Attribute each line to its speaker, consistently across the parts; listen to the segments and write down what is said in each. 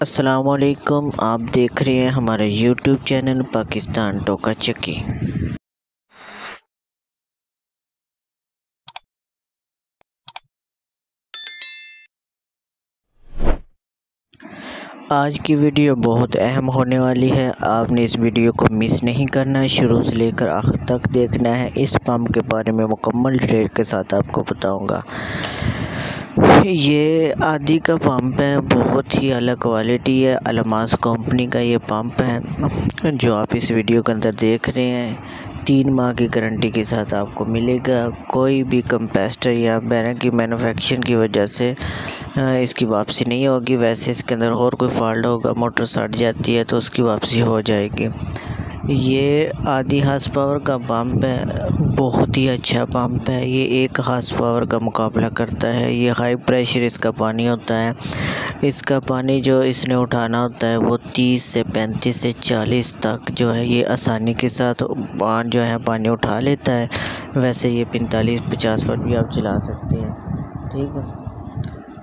Speaker 1: السلام علیکم، آپ دیکھ رہے ہیں ہمارے یوٹیوب چینل پاکستان ٹوکا چکی۔ آج کی ویڈیو بہت اہم ہونے والی ہے۔ آپ نے اس ویڈیو کو مس نہیں کرنا ہے شروع سے لے کر آخر تک دیکھنا ہے۔ اس پمپ کے بارے میں مکمل ڈیٹیل کے ساتھ آپ کو بتاؤں گا۔ یہ آدھی کا پمپ ہے، بہت ہی الگ کوالٹی ہے۔ الماس کمپنی کا یہ پمپ ہے۔ جو آپ اس ویڈیو کے اندر دیکھ رہے ہیں، تین ماہ کی گارنٹی کے ساتھ آپ کو ملے گا۔ کوئی بھی کمپیسٹر یا بیرنگ کی مینوفیکچرنگ کی وجہ سے اس کی واپسی نہیں ہوگی۔ ویسے اس کے اندر اور کوئی فالٹ ہوگا، موٹر سٹ جاتی ہے تو اس کی واپسی ہو جائے گی۔ یہ آدھی ہارس پاور کا پمپ ہے، بہت ہی اچھا پمپ ہے۔ یہ ایک ہارس پاور کا مقابلہ کرتا ہے۔ یہ ہائی پریشر اس کا پانی ہوتا ہے۔ اس کا پانی جو اس نے اٹھانا ہوتا ہے وہ تیس سے پینتیس سے چالیس تک جو ہے یہ آسانی کے ساتھ جو ہے پانی اٹھا لیتا ہے۔ ویسے یہ پینتالیس، پچاس پر بھی آپ چلا سکتے ہیں۔ ٹھیک ہے۔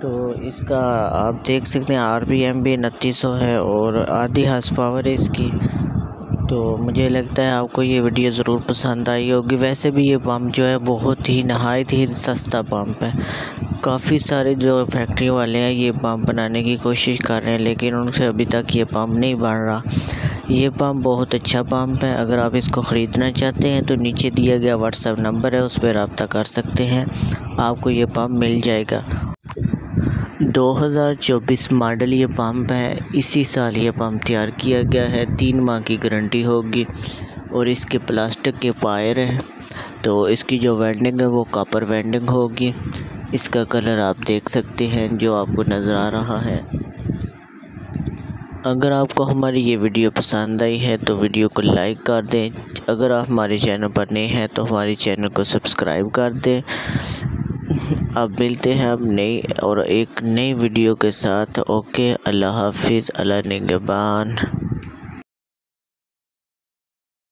Speaker 1: تو اس کا آپ دیکھ سکتے ہیں، آر پی ایم بھی انتیس سو ہے اور آدھی ہارس پاور ہے اس کی تو مجھے لگتا ہے آپ کو یہ ویڈیو ضرور پسند آئی ہوگی۔ ویسے بھی یہ پمپ جو ہے بہت ہی نہایت ہی سستا پمپ ہے۔ کافی سارے جو فیکٹری والے ہیں یہ پمپ بنانے کی کوشش کر رہے ہیں، لیکن ان سے ابھی تک یہ پمپ نہیں بن رہا۔ یہ پمپ بہت اچھا پمپ ہے۔ اگر آپ اس کو خریدنا چاہتے ہیں تو نیچے دیا گیا واٹس ایپ نمبر ہے، اس پہ رابطہ کر سکتے ہیں۔ آپ کو یہ پمپ مل جائے گا۔ دو ہزار چوبیس ماڈل یہ پمپ ہے۔ اسی سال یہ پمپ تیار کیا گیا ہے۔ تین ماہ کی گارنٹی ہوگی اور اس کے پلاسٹک کے پائر ہیں۔ تو اس کی جو وینڈنگ ہے وہ کاپر وینڈنگ ہوگی۔ اس کا کلر آپ دیکھ سکتے ہیں جو آپ کو نظر آ رہا ہے۔ اگر آپ کو ہماری یہ ویڈیو پسند آئی ہے تو ویڈیو کو لائک کر دیں۔ اگر آپ ہمارے چینل پر نئے ہیں تو ہماری چینل کو سبسکرائب کر دیں۔ اب ملتے ہیں اب نئی اور ایک نئی ویڈیو کے ساتھ۔ اوکے، اللہ حافظ، اللہ نگبان